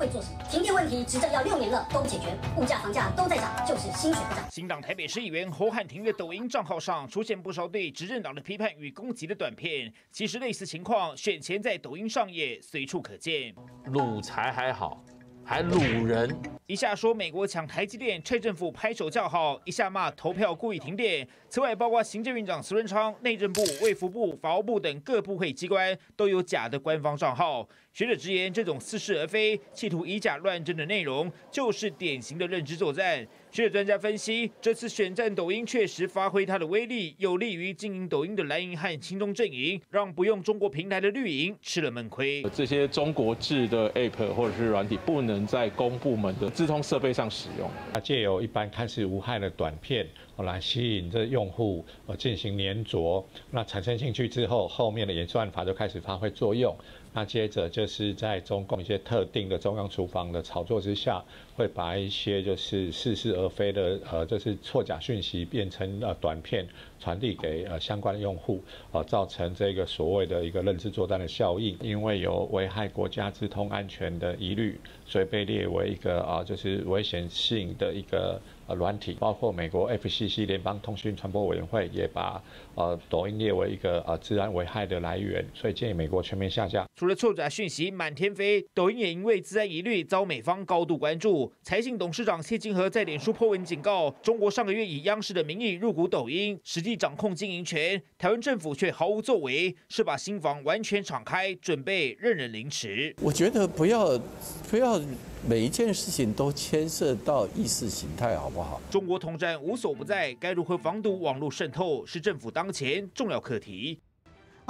会做什么？停电问题执政要六年了都不解决，物价房价都在涨，就是薪水不涨。新党台北市议员侯汉廷的抖音账号上出现不少对执政党的批判与攻击的短片，其实类似情况选前在抖音上也随处可见。鲁才还好。还掳人，一下说美国抢台积电，蔡政府拍手叫好；一下骂投票故意停电。此外，包括行政院长苏贞昌、内政部、卫福部、法务部等各部会机关都有假的官方账号。学者直言，这种似是而非、企图以假乱真的内容，就是典型的认知作战。学者专家分析，这次选战抖音确实发挥它的威力，有利于经营抖音的蓝营和亲中阵营，让不用中国平台的绿营吃了闷亏。这些中国制的 App 或者是软体不能在公部门的自通设备上使用。它借由一般看似无害的短片，来吸引这用户呃进行粘着，那产生兴趣之后，后面的演算法就开始发挥作用。那接着就是在中共一些特定的中央厨房的炒作之下，会把一些就是似是而非的呃，就是错假讯息变成呃短片传递给呃相关的用户，呃，造成这个所谓的一个认知作战的效应。因为有危害国家资通安全的疑虑，所以被列为一个啊，就是危险性的一个。软体包括美国 FCC 联邦通讯传播委员会也把呃抖音列为一个呃治安危害的来源，所以建议美国全面下架。除了错假讯息满天飞，抖音也因为治安疑虑遭美方高度关注。财信董事长谢金河在脸书破文警告，中国上个月以央视的名义入股抖音，实际掌控经营权，台湾政府却毫无作为，是把心房完全敞开，准备任人凌迟。我觉得不要不要。每一件事情都牵涉到意识形态，好不好？中国统战无所不在，该如何防堵网络渗透，是政府当前重要课题。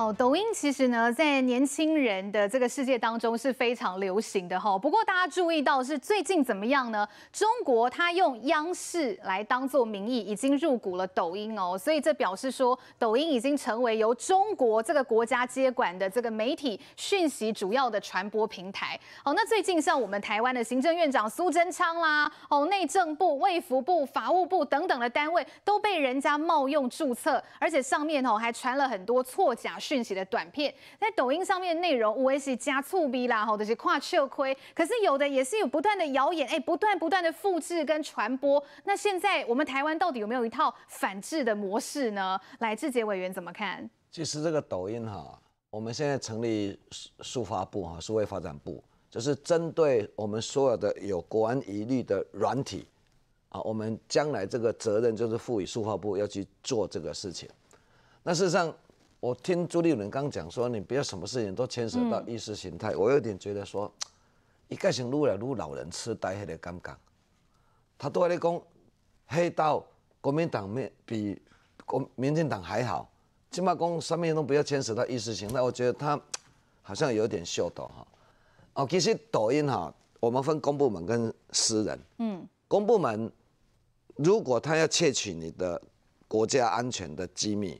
哦，抖音其实呢，在年轻人的这个世界当中是非常流行的哈。不过大家注意到是最近怎么样呢？中国它用央视来当做名义，已经入股了抖音哦，所以这表示说，抖音已经成为由中国这个国家接管的这个媒体讯息主要的传播平台。好，那最近像我们台湾的行政院长苏贞昌啦，哦，内政部、卫福部、法务部等等的单位都被人家冒用注册，而且上面哦还传了很多错假。讯息的短片在抖音上面内容无疑是加醋逼啦，或者是跨秀亏，可是有的也是有不断的谣言，哎，不断不断的复制跟传播。那现在我们台湾到底有没有一套反制的模式呢？来，志杰委员怎么看？其实这个抖音哈，我们现在成立数发部哈，数位发展部，就是针对我们所有的有国安疑虑的软体啊，我们将来这个责任就是赋予数发部要去做这个事情。那事实上。我听朱立伦刚讲说，你不要什么事情都牵涉到意识形态，我有点觉得说，一概性撸来撸老人痴呆那个感觉。他都在讲黑道国民党面比国民进党还好，起码讲上面都不要牵涉到意识形态，我觉得他好像有点秀逗哈。哦，其实抖音哈，我们分公部门跟私人。嗯。公部门如果他要窃取你的国家安全的机密。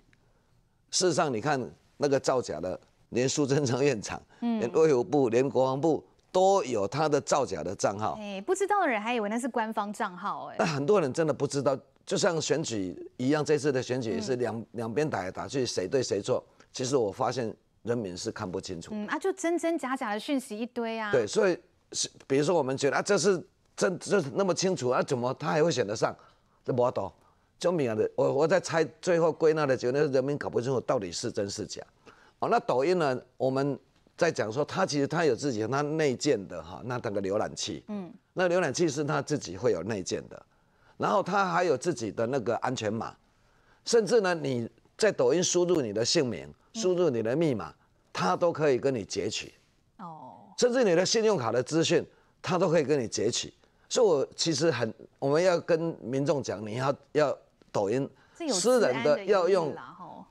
事实上，你看那个造假的，连苏贞昌院长，连卫武部、连国防部都有他的造假的账号。哎，不知道的人还以为那是官方账号哎。那 很多人真的不知道，就像选举一样，这次的选举也是两两边打来打去，谁对谁错。其实我发现人民是看不清楚。嗯啊，就真真假假的讯息一堆啊。对，所以是比如说我们觉得啊，这是真这那么清楚啊，怎么他还会选得上？这不懂。就明的，我我在猜，最后归纳的结论，人民搞不清楚到底是真是假。哦，那抖音呢？我们在讲说，它其实它有自己它内建的哈，那那个浏览器，嗯，那浏览器是它自己会有内建的，然后它还有自己的那个安全码，甚至呢，你在抖音输入你的姓名，输入你的密码，它都可以跟你截取。哦，甚至你的信用卡的资讯，它都可以跟你截取。所以，我其实很，我们要跟民众讲，你要要。抖音私人的要用，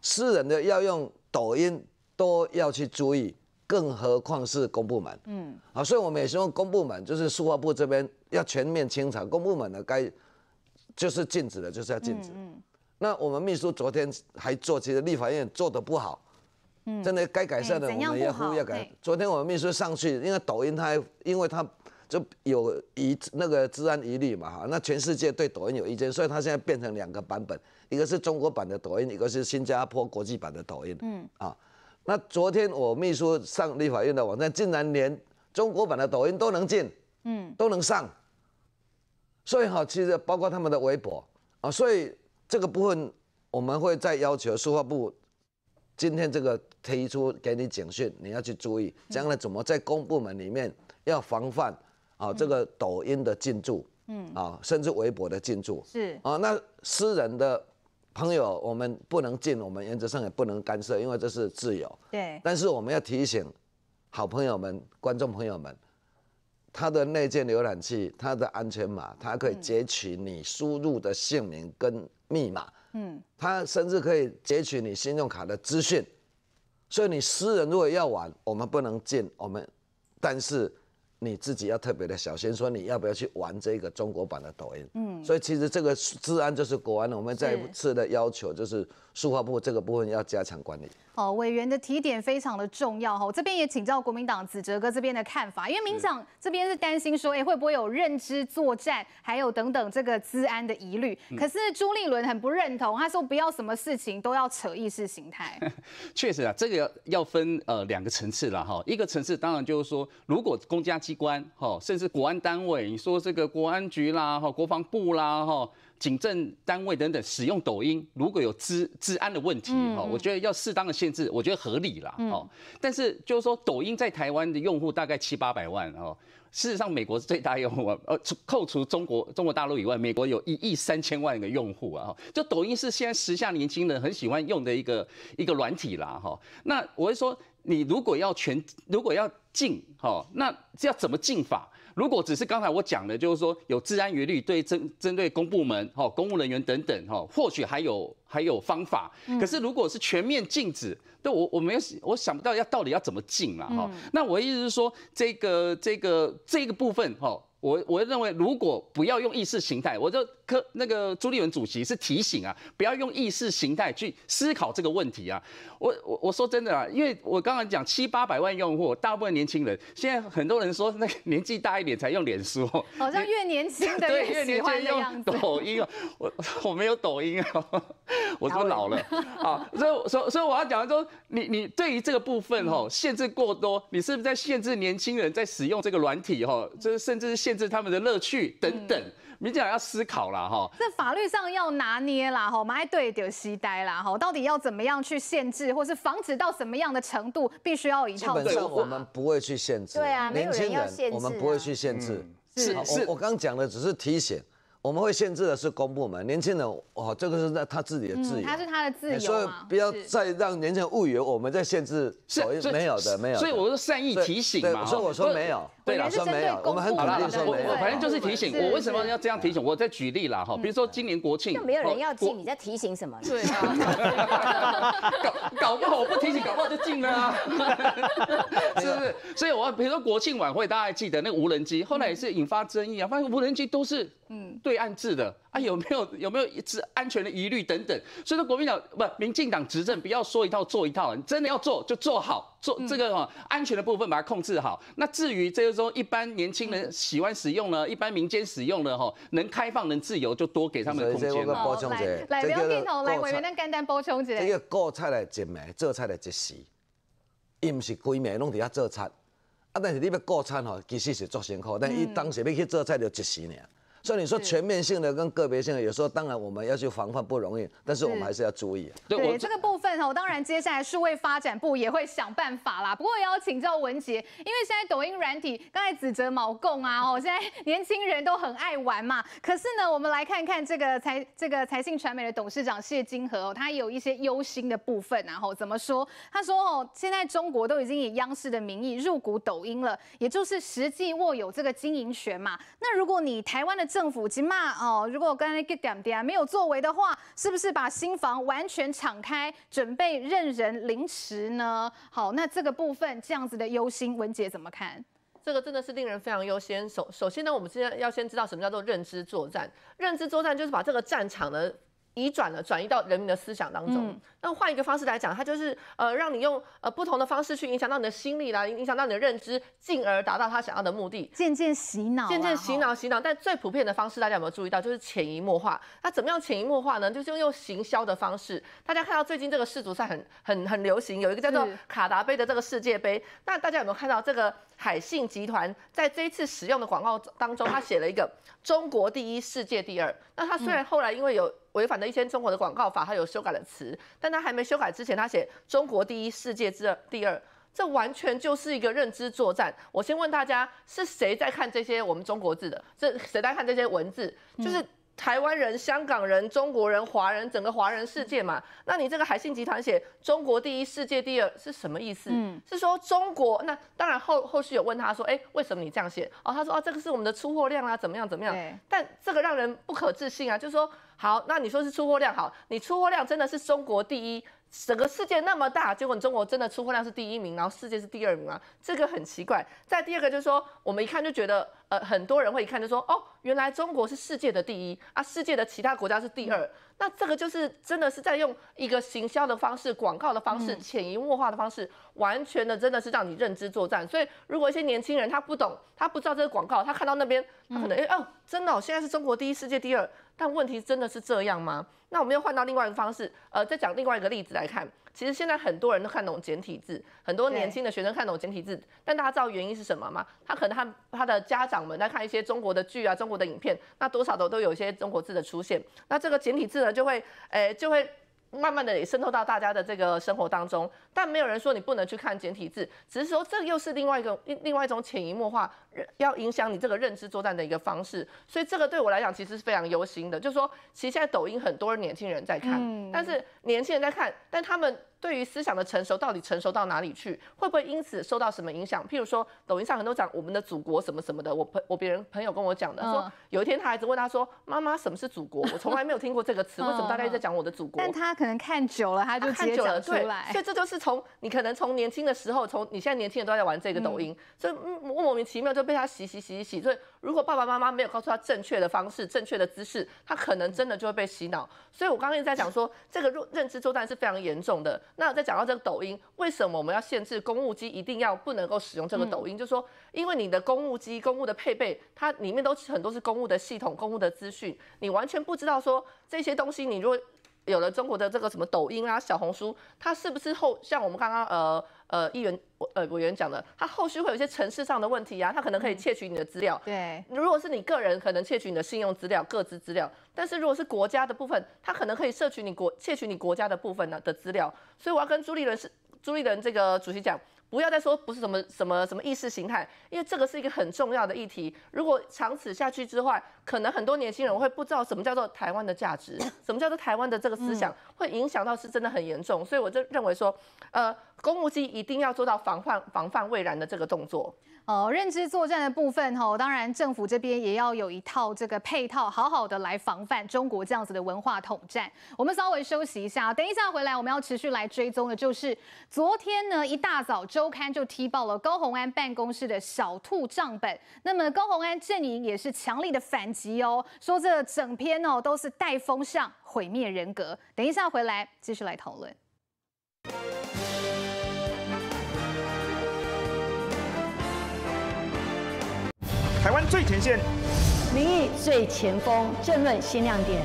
私人的要用抖音都要去注意，更何况是公部门。嗯，好，所以我们也希望公部门就是数发部这边要全面清查，公部门的该就是禁止的，就是要禁止。嗯，那我们秘书昨天还做，其实立法院做的不好，嗯，真的该改善的我们也呼吁要改。昨天我们秘书上去，因为抖音它因为它。就有疑那个治安疑虑嘛哈，那全世界对抖音有意见，所以它现在变成两个版本，一个是中国版的抖音，一个是新加坡国际版的抖音。嗯啊，那昨天我秘书上立法院的网站，竟然连中国版的抖音都能进，嗯，都能上。所以哈，其实包括他们的微博啊，所以这个部分我们会再要求书画部今天这个提出给你警讯，你要去注意，将来怎么在公部门里面要防范啊这个抖音的进驻，嗯。啊，甚至微博的进驻。是。啊，那私人的朋友我们不能进，我们原则上也不能干涉，因为这是自由。对，但是我们要提醒好朋友们、观众朋友们，他的内建浏览器、他的安全码，他可以截取你输入的姓名跟密码，嗯，他甚至可以截取你信用卡的资讯。所以你私人如果要玩，我们不能进，我们，但是你自己要特别的小心，说你要不要去玩这个中国版的抖音。嗯，所以其实这个治安就是国安，我们再一次的要求就是数化部这个部分要加强管理。哦，委员的提点非常的重要哈，这边也请教国民党子哲哥这边的看法，因为民进党这边是担心说，哎，会不会有认知作战，还有等等这个资安的疑虑？可是朱立伦很不认同，他说不要什么事情都要扯意识形态。确实啊，这个要分呃两个层次了哈，一个层次当然就是说，如果公家机关哈，甚至国安单位，你说这个国安局啦哈，国防部啦哈。警政单位等等使用抖音，如果有治治安的问题哈，我觉得要适当的限制，我觉得合理啦。哦。但是就是说，抖音在台湾的用户大概七八百万哦，事实上美国是最大用户，呃，扣除中国中国大陆以外，美国有一亿三千万个用户啊。就抖音是现在时下年轻人很喜欢用的一个一个软体啦哈。那我会说，你如果要全如果要禁哈，那要怎么禁法？如果只是刚才我讲的，就是说有治安疑虑，对针针对公部门、哈公务人员等等，哈，或许还有还有方法。可是如果是全面禁止，对我我没有我想不到要到底要怎么禁了哈。那我的意思是说，这个这个这个部分哈。我我认为，如果不要用意识形态，我就科那个朱立伦主席是提醒啊，不要用意识形态去思考这个问题啊。我我我说真的啊，因为我刚刚讲七八百万用户，大部分年轻人，现在很多人说那年纪大一点才用脸书，好像越年轻的 越喜欢的样子。抖音啊，我我没有抖音啊，我都老了 啊。所以所所以我要讲说，你你对于这个部分哈，限制过多，你是不是在限制年轻人在使用这个软体哈？这甚至是。限制他们的乐趣等等，民进党要思考了哈。这法律上要拿捏啦哈，马对丢西呆啦哈，到底要怎么样去限制，或是防止到什么样的程度，必须要有一套。基本上我们不会去限制，对啊，年轻人我们不会去限制。是是，我刚讲的只是提醒。我们会限制的是公部门，年轻人哦，这个是在他自己的自由，他是他的自由所以不要再让年轻人误以为我们在限制，是没有的，没有。所以我说善意提醒嘛，所以我说没有，对了，说没有，我们很肯定说没有。反正就是提醒，我为什么要这样提醒？我在举例啦哈，比如说今年国庆，就没有人要进，你在提醒什么？对啊，搞搞不好我不提醒，搞不好就进了啊，是不是？所以我比如说国庆晚会，大家还记得那个无人机，后来也是引发争议啊，发现无人机都是嗯对岸制的。啊，有没有有没有一次安全的疑虑等等？所以说国民党不，民进党执政不要说一套做一套，你真的要做就做好，做这个安全的部分把它控制好。那至于这个说一般年轻人喜欢使用呢，一般民间使用的哈，能开放能自由就多给他们空间。来，不要镜头，来委员咱简单补充一下。这个过菜的一暝，做菜的一时，伊唔是规暝拢伫遐做菜，啊，但是你要过餐吼，其实是做辛苦，但伊当时要去做菜就一时呢。所以你说全面性的跟个别性的，有时候当然我们要去防范不容易，但是我们还是要注意。对这个部分哦，当然接下来数位发展部也会想办法啦。不过也要请教文杰，因为现在抖音软体刚才指责毛共啊，哦，现在年轻人都很爱玩嘛。可是呢，我们来看看这个财这个财信传媒的董事长谢金河哦，他有一些忧心的部分，然后怎么说？他说哦，现在中国都已经以央视的名义入股抖音了，也就是实际握有这个经营权嘛。那如果你台湾的政府起码哦，如果刚才给点点没有作为的话，是不是把新房完全敞开，准备任人凌迟呢？好，那这个部分这样子的忧心，文姐怎么看？这个真的是令人非常优先。首首先呢，我们现在要先知道什么叫做认知作战。认知作战就是把这个战场呢。移转了，转移到人民的思想当中。那换一个方式来讲，它就是呃，让你用呃不同的方式去影响到你的心理啦，影响到你的认知，进而达到他想要的目的。渐渐洗脑，渐渐洗脑，洗脑。但最普遍的方式，大家有没有注意到，就是潜移默化。那怎么样潜移默化呢？就是用行销的方式。大家看到最近这个世足赛很很很流行，有一个叫做卡达杯的这个世界杯。那大家有没有看到这个海信集团在这一次使用的广告当中，他写了一个“中国第一，世界第二”。那他虽然后来因为有违反了一些中国的广告法，他有修改了词，但他还没修改之前，他写“中国第一，世界之二第二”，这完全就是一个认知作战。我先问大家，是谁在看这些我们中国字的？这谁在看这些文字？就是。台湾人、香港人、中国人、华人，整个华人世界嘛，那你这个海信集团写中国第一、世界第二是什么意思？嗯，是说中国？那当然后后续有问他说，哎，为什么你这样写？哦，他说哦，这个是我们的出货量啊，怎么样怎么样？但这个让人不可置信啊，就是说，好，那你说是出货量好，你出货量真的是中国第一？整个世界那么大，结果你中国真的出货量是第一名，然后世界是第二名啊，这个很奇怪。再第二个就是说，我们一看就觉得，呃，很多人会一看就说，哦，原来中国是世界的第一啊，世界的其他国家是第二。那这个就是真的是在用一个行销的方式、广告的方式、潜移默化的方式，完全的真的是让你认知作战。所以如果一些年轻人他不懂，他不知道这个广告，他看到那边，他可能哎哦，真的，哦现在是中国第一，世界第二。但问题真的是这样吗？那我们又换到另外一个方式，呃，再讲另外一个例子来看。其实现在很多人都看懂简体字，很多年轻的学生看懂简体字，但大家知道原因是什么吗？他可能他他的家长们在看一些中国的剧啊、中国的影片，那多少都都有一些中国字的出现，那这个简体字呢就会，诶，就会。慢慢的也渗透到大家的这个生活当中，但没有人说你不能去看简体字，只是说这又是另外一个另外一种潜移默化，要影响你这个认知作战的一个方式。所以这个对我来讲其实是非常忧心的，就是说，其实现在抖音很多年轻人在看，但是年轻人在看，但他们。对于思想的成熟，到底成熟到哪里去？会不会因此受到什么影响？譬如说，抖音上很多讲我们的祖国什么什么的，我朋我别人朋友跟我讲的，说有一天他孩子问他说：“妈妈，什么是祖国？我从来没有听过这个词，为什么大家一直在讲我的祖国？”但他可能看久了，他就直接讲出来。所以这就是从你可能从年轻的时候，从你现在年轻人都在玩这个抖音，所以莫名其妙就被他洗洗洗洗洗。所以如果爸爸妈妈没有告诉他正确的方式、正确的姿势，他可能真的就会被洗脑。所以我刚刚一直在讲说，这个认认知作战是非常严重的。那再讲到这个抖音，为什么我们要限制公务机一定要不能够使用这个抖音？就是说，因为你的公务机、公务的配备，它里面都很多是公务的系统、公务的资讯，你完全不知道说这些东西，你如果有了中国的这个什么抖音啊、小红书，它是不是后像我们刚刚呃。呃，议员呃委员讲的，它后续会有一些城市上的问题啊，它可能可以窃取你的资料。对，如果是你个人，可能窃取你的信用资料、个资资料，但是如果是国家的部分，它可能可以摄取你国窃取你国家的部分呢的资料。所以我要跟朱立伦是朱立伦这个主席讲。不要再说不是什么什么什么意识形态，因为这个是一个很重要的议题。如果长此下去之外，可能很多年轻人会不知道什么叫做台湾的价值，什么叫做台湾的这个思想，会影响到是真的很严重。所以我就认为说，呃，公务机一定要做到防范防范未然的这个动作。哦，认知作战的部分哈，当然政府这边也要有一套这个配套，好好的来防范中国这样子的文化统战。我们稍微休息一下，等一下回来我们要持续来追踪的，就是昨天呢一大早周刊就踢爆了高鸿安办公室的小兔账本，那么高鸿安阵营也是强力的反击哦，说这整篇哦都是带风向、毁灭人格。等一下回来继续来讨论。台湾最前线，民意最前锋，政论新亮点，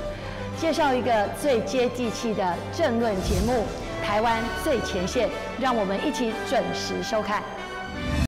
介绍一个最接地气的政论节目——台湾最前线，让我们一起准时收看。